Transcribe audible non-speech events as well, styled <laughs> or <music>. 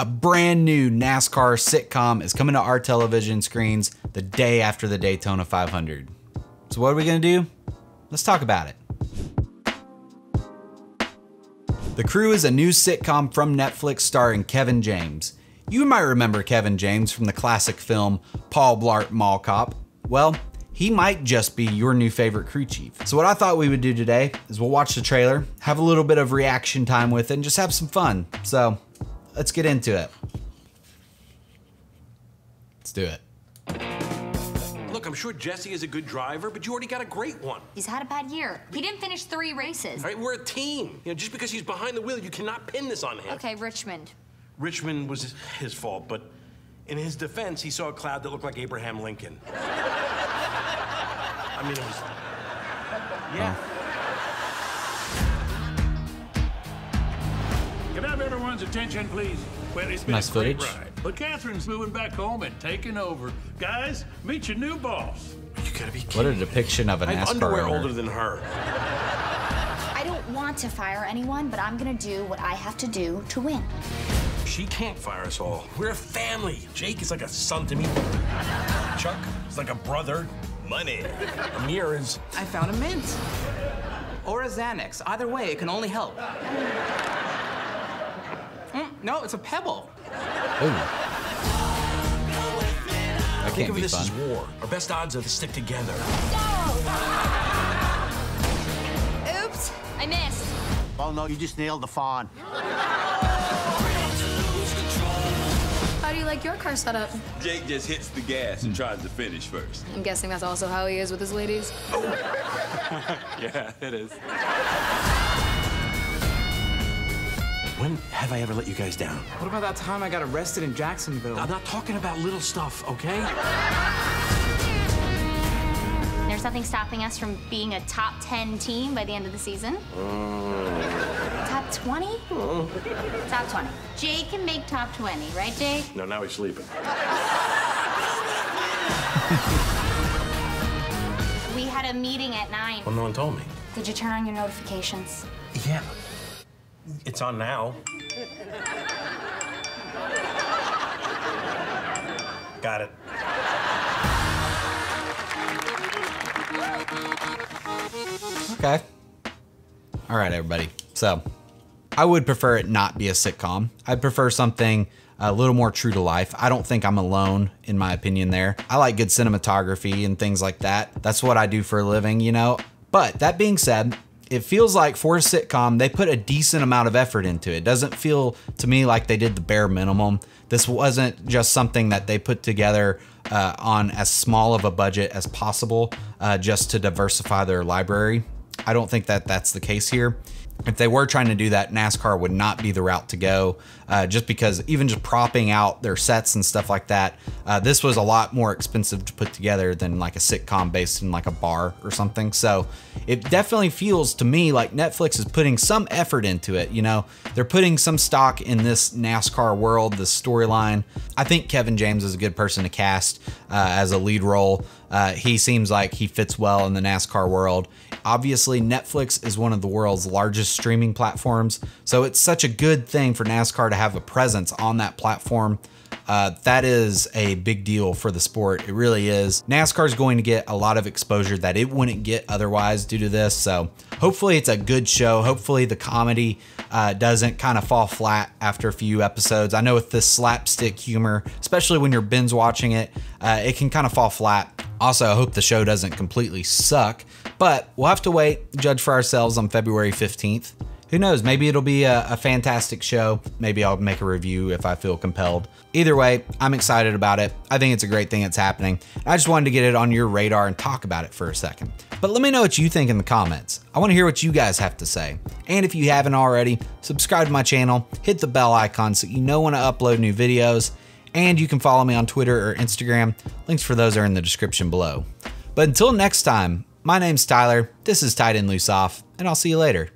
A brand new NASCAR sitcom is coming to our television screens the day after the Daytona 500. So, what are we to do? Let's talk about it. The Crew is a new sitcom from Netflix starring Kevin James. You might remember Kevin James from the classic film Paul Blart Mall Cop. Well, he might just be your new favorite crew chief. So, what I thought we would do today is we'll watch the trailer, have a little bit of reaction time with it, and just have some fun. So, let's get into it. Let's do it. Look, I'm sure Jesse is a good driver, but you already got a great one. He's had a bad year. He didn't finish three races. All right, we're a team. You know, just because he's behind the wheel, you cannot pin this on him. Okay, Richmond. Richmond was his fault, but in his defense, he saw a cloud that looked like Abraham Lincoln. <laughs> I mean, it was. Oh. Yeah. Can I have everyone's attention, please? Well, it's been Nice a great footage. ride, but Catherine's moving back home and taking over. Guys, meet your new boss. You gotta be kidding. What a depiction of a I have NASCAR underwear owner. older than her. I don't want to fire anyone, but I'm gonna do what I have to do to win. She can't fire us all. We're a family. Jake is like a son to me. Chuck is like a brother. Money. Amir is. I found a mint. Or a Xanax. Either way, it can only help. No, it's a pebble. Ooh. That Think can't of be this fun. as war. Our best odds are to stick together. Oops, I missed. Oh no, you just nailed the fawn. How do you like your car set up? Jake just hits the gas and tries to finish first. I'm guessing that's also how he is with his ladies. <laughs> Yeah, it is. When have I ever let you guys down? What about that time I got arrested in Jacksonville? I'm not talking about little stuff, okay? There's nothing stopping us from being a top 10 team by the end of the season. Top 20? Top 20. Mm. Jay can make top 20, right, Jay? No, now he's sleeping. <laughs> We had a meeting at 9. Well, no one told me. Did you turn on your notifications? Yeah. It's on now. Got it. Okay. All right, everybody. So, I would prefer it not be a sitcom. I'd prefer something a little more true to life. I don't think I'm alone in my opinion there. I like good cinematography and things like that. That's what I do for a living, you know. But that being said, it feels like for a sitcom, they put a decent amount of effort into it. Doesn't feel to me like they did the bare minimum. This wasn't just something that they put together uh, on as small of a budget as possible uh, just to diversify their library. I don't think that that's the case here. If they were trying to do that, NASCAR would not be the route to go, uh, just because even just propping out their sets and stuff like that, uh, this was a lot more expensive to put together than like a sitcom based in like a bar or something. So it definitely feels to me like Netflix is putting some effort into it. You know, they're putting some stock in this NASCAR world, this storyline. I think Kevin James is a good person to cast uh, as a lead role. Uh, he seems like he fits well in the NASCAR world. Obviously, Netflix is one of the world's largest streaming platforms, so it's such a good thing for NASCAR to have a presence on that platform. Uh, that is a big deal for the sport. It really is. NASCAR is going to get a lot of exposure that it wouldn't get otherwise due to this. So hopefully it's a good show. Hopefully the comedy uh, doesn't kind of fall flat after a few episodes. I know with this slapstick humor, especially when you're binge watching it, uh, it can kind of fall flat. Also, I hope the show doesn't completely suck, but we'll have to wait, judge for ourselves on February 15th. Who knows? Maybe it'll be a, a fantastic show. Maybe I'll make a review if I feel compelled. Either way, I'm excited about it. I think it's a great thing that's happening. I just wanted to get it on your radar and talk about it for a second. But let me know what you think in the comments. I want to hear what you guys have to say. And if you haven't already, subscribe to my channel, hit the bell icon so you know when I upload new videos. And you can follow me on Twitter or Instagram. Links for those are in the description below. But until next time, my name's Tyler, this is Tight In Loose Off, and I'll see you later.